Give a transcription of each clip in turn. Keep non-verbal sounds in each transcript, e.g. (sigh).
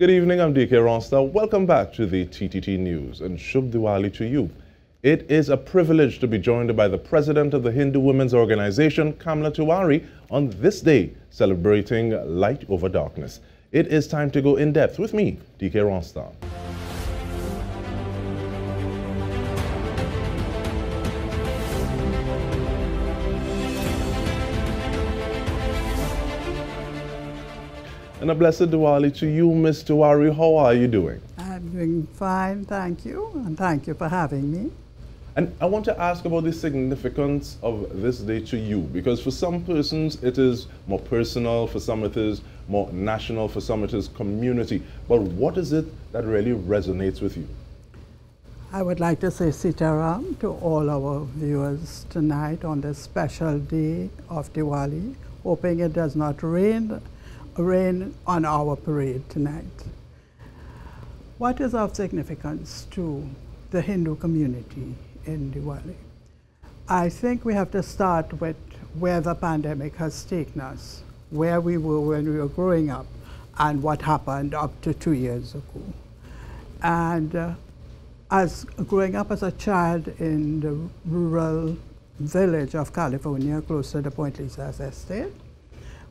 Good evening, I'm Dike Rostant. Welcome back to the TTT News and Shubh Divali to you. It is a privilege to be joined by the president of the Hindu Women's Organization, Kamla Tewarie, on this day celebrating light over darkness. It is time to go in depth with me, Dike Rostant. And a blessed Divali to you, Ms. Tewarie. How are you doing? I'm doing fine, thank you, and thank you for having me. And I want to ask about the significance of this day to you, because for some persons it is more personal, for some it is more national, for some it is community. But what is it that really resonates with you? I would like to say Sitaram to all our viewers tonight on this special day of Divali, hoping it does not rain rain on our parade tonight. What is of significance to the Hindu community in Divali? I think we have to start with where the pandemic has taken us, where we were when we were growing up, and what happened up to two years ago. And uh, as growing up as a child in the rural village of California, close to the Point Lisas estate,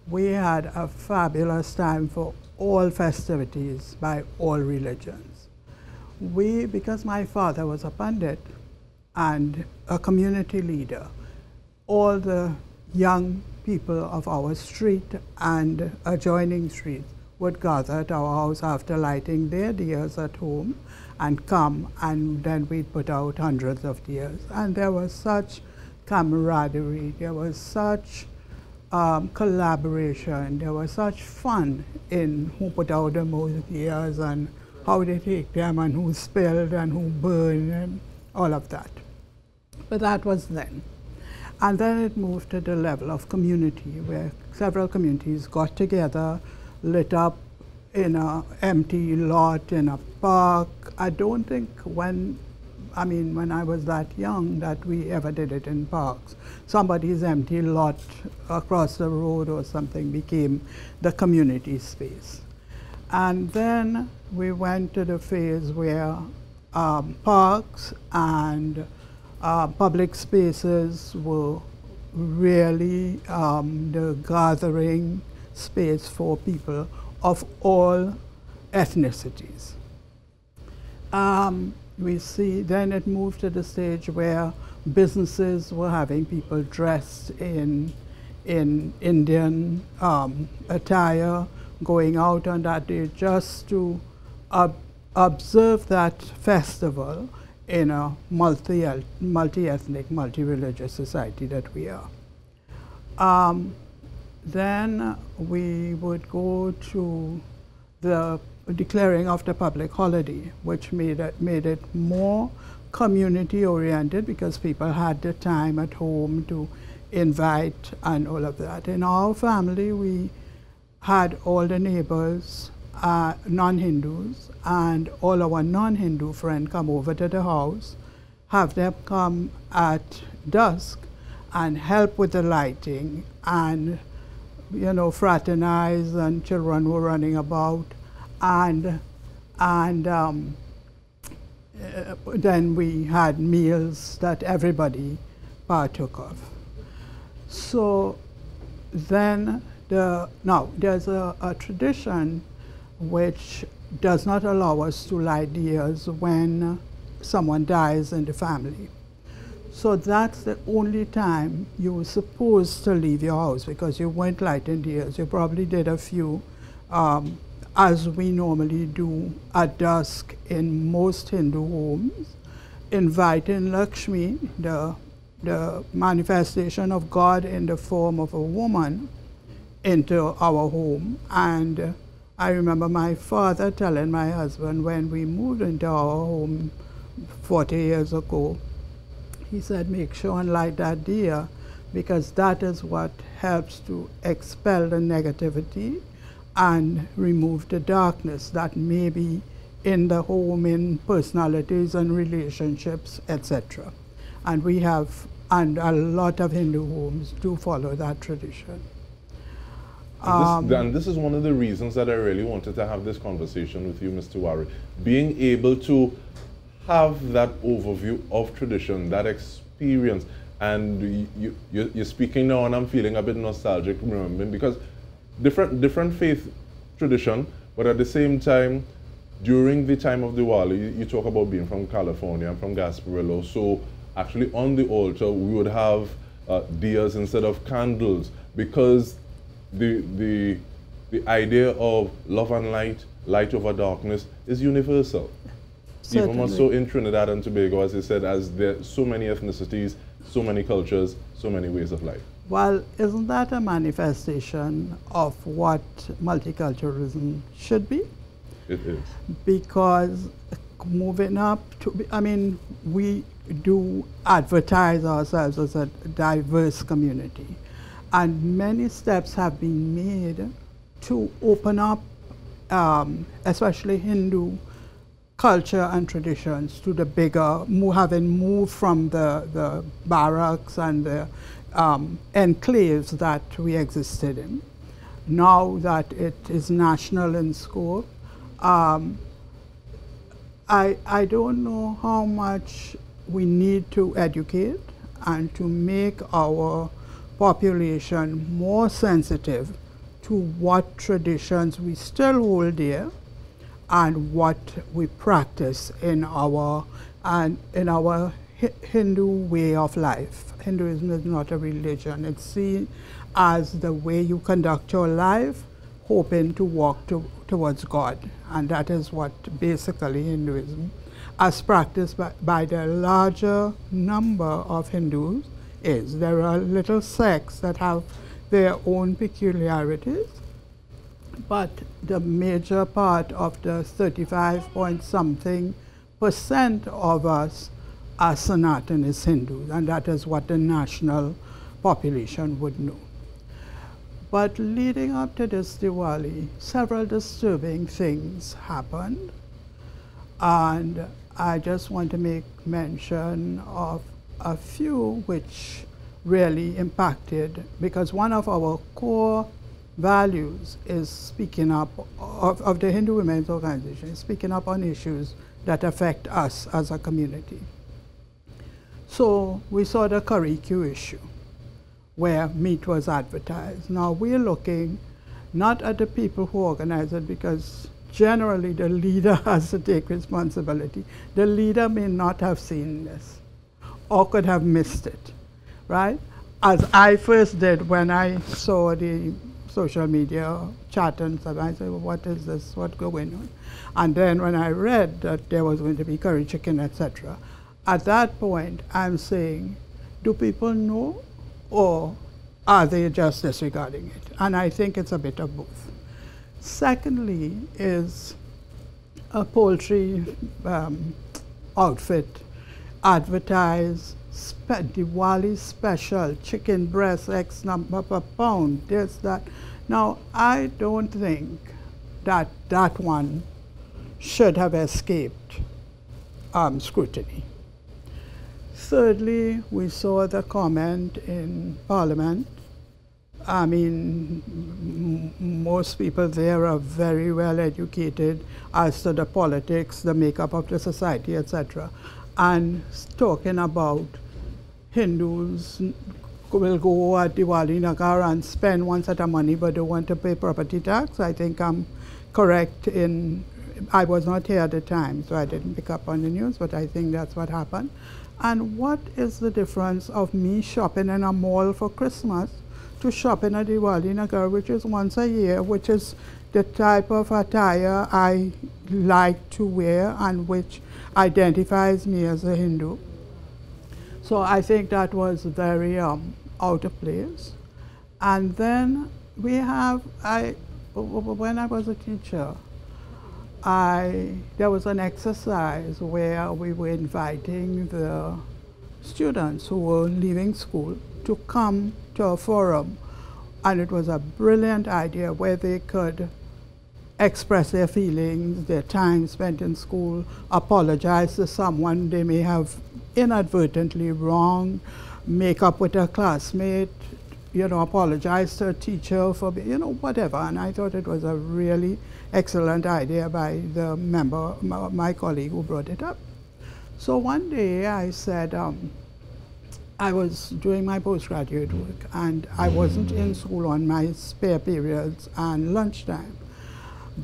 we had a fabulous time for all festivities by all religions. We, because my father was a pandit and a community leader, all the young people of our street and adjoining streets would gather at our house after lighting their diyas at home and come and then we'd put out hundreds of diyas. And there was such camaraderie, there was such um, collaboration. There was such fun in who put out the most gears and how they take them and who spilled and who burned and all of that. But that was then. And then it moved to the level of community where several communities got together, lit up in an empty lot in a park. I don't think when I mean, when I was that young, that we ever did it in parks. Somebody's empty lot across the road or something became the community space. And then we went to the phase where um, parks and uh, public spaces were really um, the gathering space for people of all ethnicities. Um, we see then it moved to the stage where businesses were having people dressed in in Indian um, attire, going out on that day just to ob observe that festival in a multi multi-ethnic, multi-religious society that we are. Um, then we would go to the declaring of the public holiday, which made it, made it more community oriented because people had the time at home to invite and all of that. In our family, we had all the neighbors, uh, non-Hindus, and all our non-Hindu friends come over to the house, have them come at dusk and help with the lighting and, you know, fraternize and children were running about and and um, uh, then we had meals that everybody partook of. So then the now there's a, a tradition which does not allow us to light diyas when someone dies in the family. So that's the only time you were supposed to leave your house because you weren't lighting diyas. You probably did a few um, as we normally do at dusk in most Hindu homes, inviting Lakshmi, the, the manifestation of God in the form of a woman, into our home. And I remember my father telling my husband when we moved into our home 40 years ago, he said, make sure and light that diya because that is what helps to expel the negativity and remove the darkness that may be in the home, in personalities and relationships, etc. And we have, and a lot of Hindu homes do follow that tradition. And this, um, and this, is one of the reasons that I really wanted to have this conversation with you, Mr. Tewarie. Being able to have that overview of tradition, that experience, and you, you, you're speaking now and I'm feeling a bit nostalgic remembering because different, different faith tradition, but at the same time, during the time of Divali, you, you talk about being from California, I'm from Gasparillo, so actually on the altar we would have uh, diyas instead of candles because the, the, the idea of love and light, light over darkness is universal. Certainly. Even more so in Trinidad and Tobago, as I said, as there are so many ethnicities, so many cultures, so many ways of life. Well, isn't that a manifestation of what multiculturalism should be? It is. Because moving up to, be, I mean, we do advertise ourselves as a diverse community. And many steps have been made to open up, um, especially Hindu culture and traditions, to the bigger, having moved from the, the barracks and the um, enclaves that we existed in. Now that it is national in scope, um, I, I don't know how much we need to educate and to make our population more sensitive to what traditions we still hold dear and what we practice in our and in our Hindu way of life. Hinduism is not a religion. It's seen as the way you conduct your life, hoping to walk to, towards God. And that is what basically Hinduism, as practiced by, by the larger number of Hindus, is. There are little sects that have their own peculiarities, but the major part of the 35 point something percent of us are Sanatanist Hindus, and that is what the national population would know. But leading up to this Divali, several disturbing things happened, and I just want to make mention of a few which really impacted because one of our core values is speaking up of, of the Hindu Women's Organization, speaking up on issues that affect us as a community. So we saw the Curry-Q issue where meat was advertised. Now we're looking not at the people who organize it because generally the leader (laughs) has to take responsibility. The leader may not have seen this or could have missed it, right? As I first did when I saw the social media chat and stuff, I said, well, what is this, what's going on? And then when I read that there was going to be curry chicken, etc., at that point, I'm saying, do people know or are they just disregarding it? And I think it's a bit of both. Secondly is a poultry um, outfit advertise spe Divali special, chicken breast X number per pound, this, that. Now, I don't think that that one should have escaped um, scrutiny. Thirdly, we saw the comment in Parliament. I mean, most people there are very well educated as to the politics, the makeup of the society, etc and talking about Hindus will go at Divali Nagar and spend one set of money but don't want to pay property tax. I think I'm correct in, I was not here at the time, so I didn't pick up on the news, but I think that's what happened. And what is the difference of me shopping in a mall for Christmas to shopping at Divali Nagar, which is once a year, which is the type of attire I like to wear and which identifies me as a Hindu. So I think that was very um, out of place. And then we have, I, when I was a teacher, I, there was an exercise where we were inviting the students who were leaving school to come to a forum. And it was a brilliant idea where they could express their feelings, their time spent in school, apologize to someone they may have inadvertently wronged, make up with a classmate, you know, apologize to a teacher for, you know, whatever. And I thought it was a really excellent idea by the member, my colleague who brought it up. So one day I said, um, I was doing my postgraduate work and I wasn't in school on my spare periods and lunchtime.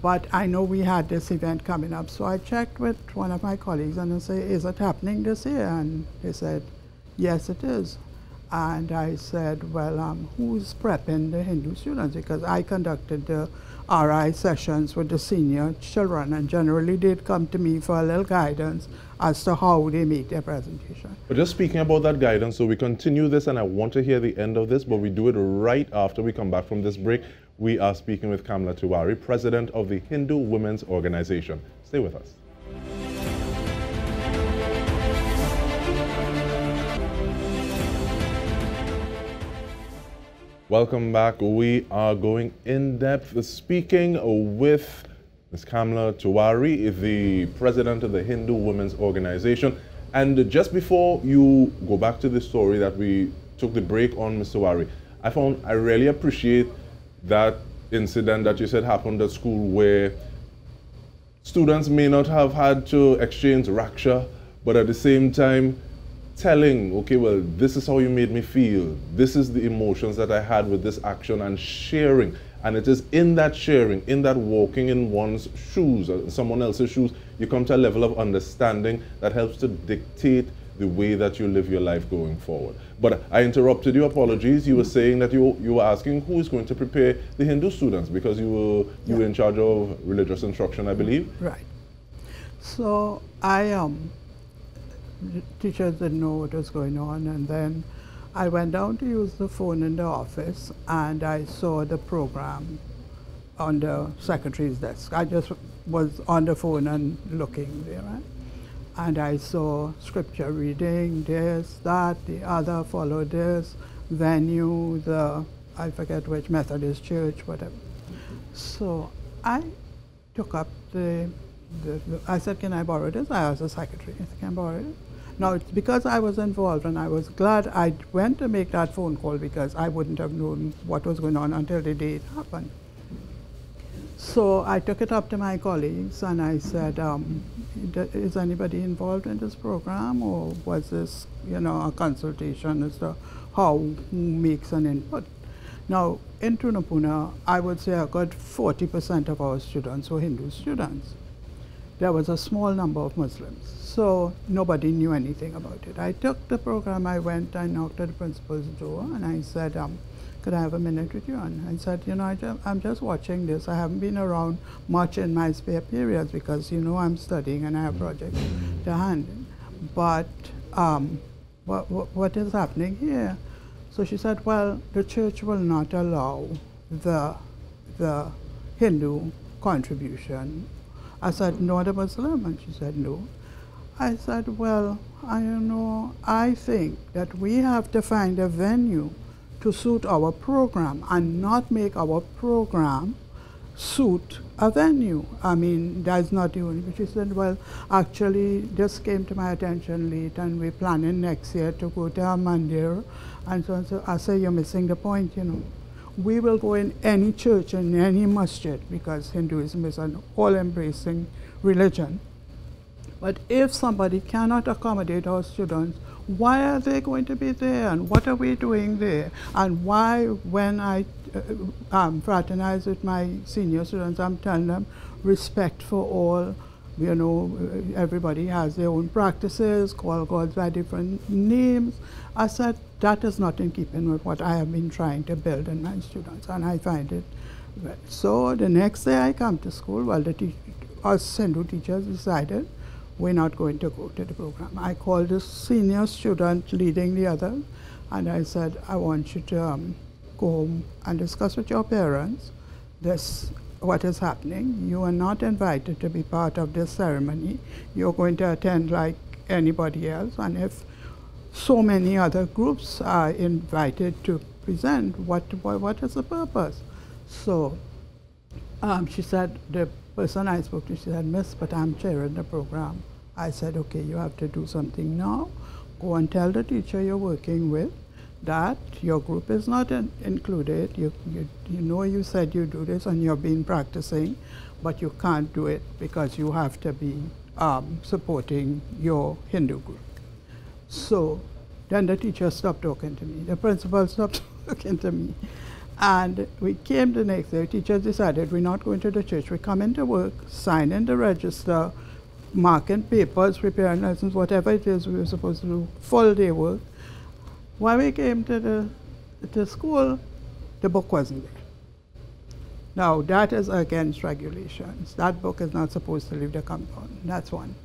But I know we had this event coming up, so I checked with one of my colleagues and I said, is it happening this year? And they said, yes, it is. And I said, well, um, who's prepping the Hindu students? Because I conducted the RI sessions with the senior children, and generally they'd come to me for a little guidance as to how they make their presentation. But just speaking about that guidance, so we continue this, and I want to hear the end of this, but we do it right after we come back from this break. We are speaking with Kamla Tewarie, president of the Hindu Women's Organization. Stay with us. Welcome back. We are going in depth speaking with Ms. Kamla Tewarie, the president of the Hindu Women's Organization. And just before you go back to the story that we took the break on, Ms. Tewarie, I found I really appreciate that incident that you said happened at school where students may not have had to exchange raksha, but at the same time, telling, okay, well, this is how you made me feel. This is the emotions that I had with this action and sharing. And it is in that sharing, in that walking in one's shoes, uh, or someone else's shoes, you come to a level of understanding that helps to dictate the way that you live your life going forward. But I interrupted you, apologies. You were saying that you, you were asking who is going to prepare the Hindu students because you were, you yeah. were in charge of religious instruction, I believe? Right. So I um, teachers didn't know what was going on. And then I went down to use the phone in the office and I saw the program on the secretary's desk. I just was on the phone and looking there, right? And I saw scripture reading, this, that, the other, follow this, venue, the, I forget which Methodist church, whatever. So I took up the, the, the I said, can I borrow this? I asked the secretary, can I borrow it? Now, it's because I was involved and I was glad I went to make that phone call because I wouldn't have known what was going on until the day it happened. So I took it up to my colleagues and I said, um, is anybody involved in this program or was this, you know, a consultation as to how, who makes an input? Now, in Tunapuna, I would say a good 40% of our students were Hindu students. There was a small number of Muslims. So nobody knew anything about it. I took the program, I went, I knocked at the principal's door, and I said, um, could I have a minute with you? And I said, you know, I am just watching this. I haven't been around much in my spare periods because, you know, I'm studying and I have projects to hand. But um, what, what, what is happening here? So she said, well, the church will not allow the, the Hindu contribution. I said, no, the Muslim? And she said, no. I said, well, I don't know, I think that we have to find a venue to suit our program and not make our program suit a venue. I mean, that's not the only. She said, well, actually, this came to my attention late and we're planning next year to go to a mandir. And so, so I said, you're missing the point, you know. We will go in any church and any masjid because Hinduism is an all-embracing religion. But if somebody cannot accommodate our students, why are they going to be there and what are we doing there? And why, when I uh, um, fraternize with my senior students, I'm telling them respect for all. You know, everybody has their own practices, call gods by different names. I said, that is not in keeping with what I have been trying to build in my students, and I find it. So the next day I come to school, well, the te- us Hindu teachers decided we're not going to go to the program. I called the senior student leading the other, and I said, I want you to um, go home and discuss with your parents this what is happening. You are not invited to be part of this ceremony. You're going to attend like anybody else, and if so many other groups are invited to present, what, what, what is the purpose? So um, she said, the person I spoke to, she said, Miss, but I'm chairing the program. I said, okay, you have to do something now. Go and tell the teacher you're working with that your group is not in, included. You, you, you know you said you do this and you've been practicing, but you can't do it because you have to be um, supporting your Hindu group. So then the teacher stopped talking to me. The principal stopped (laughs) talking to me. And we came the next day, teachers decided we're not going to the church. We come into work, sign in the register, marking papers, preparing lessons, whatever it is we were supposed to do, full day work. When we came to the, to school, the book wasn't there. Now, that is against regulations. That book is not supposed to leave the compound. That's one.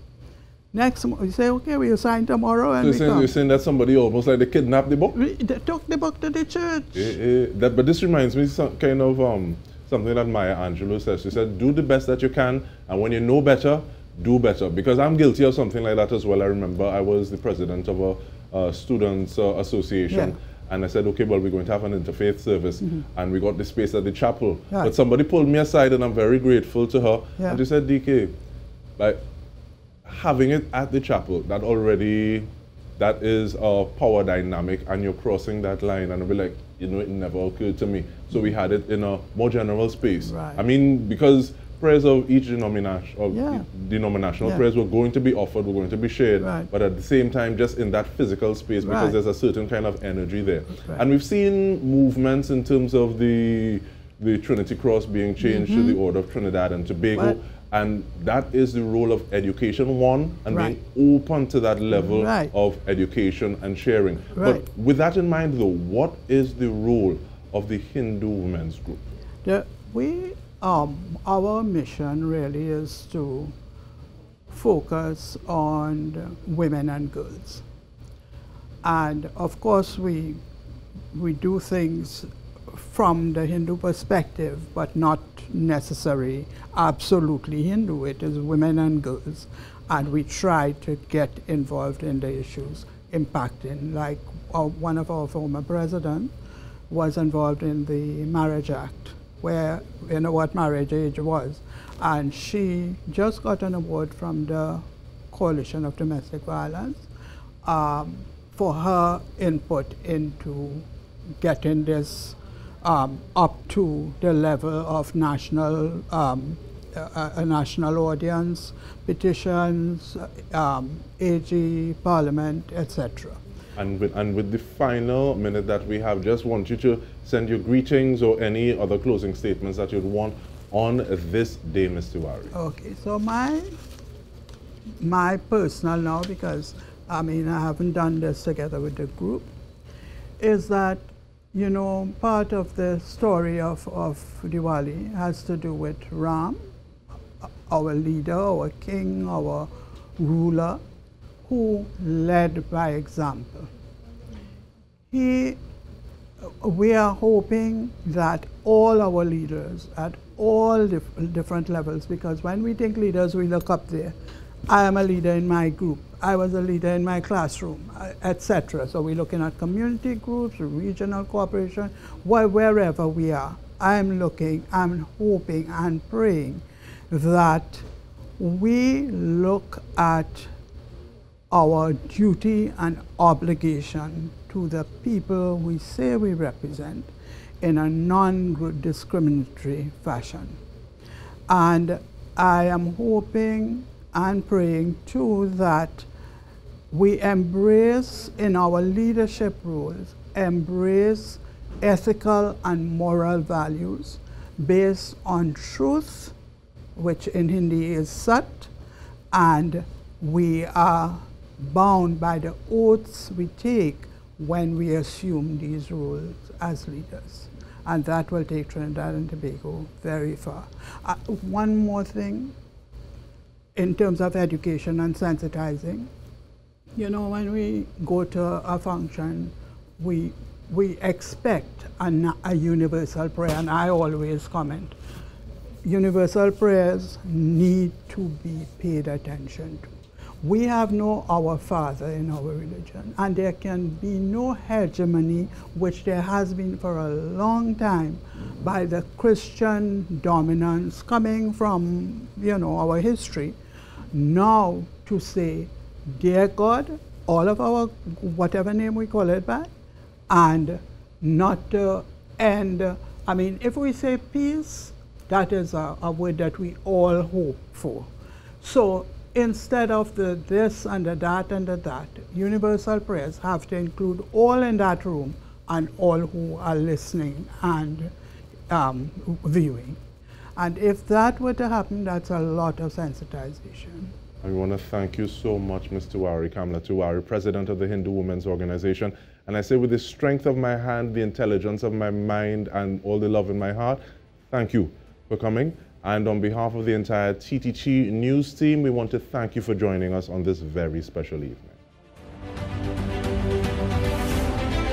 Next, we say, okay, we'll sign tomorrow. And so you're saying, you're saying that somebody almost like they kidnapped the book? We, they took the book to the church. Eh, eh, that, but this reminds me some kind of um, something that Maya Angelou says. She said, do the best that you can, and when you know better, do better. Because I'm guilty of something like that as well. I remember I was the president of a, students' uh, association. Yeah. And I said, okay, well, we're going to have an interfaith service. Mm -hmm. And we got the space at the chapel. Right. But somebody pulled me aside, and I'm very grateful to her. Yeah. And she said, Dike, like, having it at the chapel, that already, that is a power dynamic, and you're crossing that line, and I'll be like, you know, it never occurred to me. So we had it in a more general space. Right. I mean, because prayers of each denomination, of yeah. denominational yeah. prayers were going to be offered, were going to be shared, right. but at the same time, just in that physical space, because right. there's a certain kind of energy there. Right. And we've seen movements in terms of the the Trinity Cross being changed mm -hmm. to the mm-hmm. Order of Trinidad and Tobago. And that is the role of education, one, and right. being open to that level right. of education and sharing. Right. But with that in mind, though, what is the role of the Hindu Women's Group? The, we, um, our mission really is to focus on women and girls. And of course, we, we do things from the Hindu perspective, but not necessarily absolutely Hindu. It is women and girls. And we try to get involved in the issues impacting. Like uh, one of our former president was involved in the Marriage Act, where you know what marriage age was. And she just got an award from the Coalition of Domestic Violence um, for her input into getting this um, up to the level of national um, a, a, national audience, petitions, um, AG, Parliament, etc. And with, and with the final minute that we have, just want you to send your greetings or any other closing statements that you'd want on this day, Ms. Tewarie. Okay, so my my personal now, because I mean I haven't done this together with the group, is that you know, part of the story of, of Divali has to do with Ram, our leader, our king, our ruler, who led by example. He, we are hoping that all our leaders at all dif different levels, because when we think leaders, we look up there. I am a leader in my group. I was a leader in my classroom, uh, etc. So we're looking at community groups, regional cooperation, wherever we are. I'm looking, I'm hoping and praying that we look at our duty and obligation to the people we say we represent in a non-discriminatory fashion. And I am hoping and praying too that we embrace in our leadership roles, embrace ethical and moral values based on truth, which in Hindi is Sat, and we are bound by the oaths we take when we assume these roles as leaders. And that will take Trinidad and Tobago very far. Uh, one more thing in terms of education and sensitizing. You know, when we go to a function, we, we expect a, a universal prayer, and I always comment, universal prayers need to be paid attention to. We have no Our Father in our religion, and there can be no hegemony, which there has been for a long time, by the Christian dominance coming from, you know, our history. Now to say, dear God, all of our, whatever name we call it by, and not to end. I mean, if we say peace, that is a, a word that we all hope for. So instead of the this and the that and the that, universal prayers have to include all in that room and all who are listening and um, viewing. And if that were to happen, that's a lot of sensitization. I want to thank you so much, Ms. Tewarie, Kamla Tewarie, President of the Hindu Women's Organization. And I say with the strength of my hand, the intelligence of my mind, and all the love in my heart, thank you for coming. And on behalf of the entire TTT News team, we want to thank you for joining us on this very special evening.